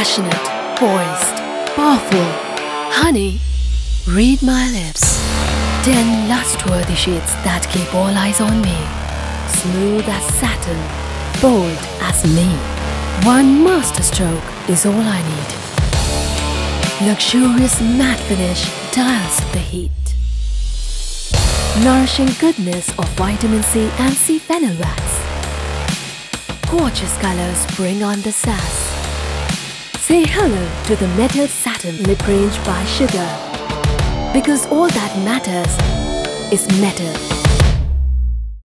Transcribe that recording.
Passionate, poised, powerful. Honey, read my lips. Ten lustworthy shades that keep all eyes on me. Smooth as satin, bold as me. One master stroke is all I need. Luxurious matte finish dials the heat. Nourishing goodness of vitamin C and C fennel wax. Gorgeous colors bring on the sass. Say hello to the Mettle lip range by Sugar. Because all that matters is mettle.